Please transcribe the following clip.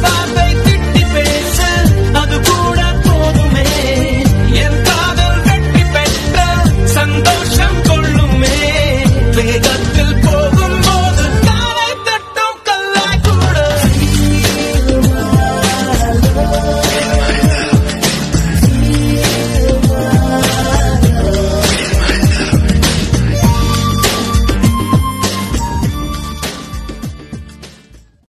Baba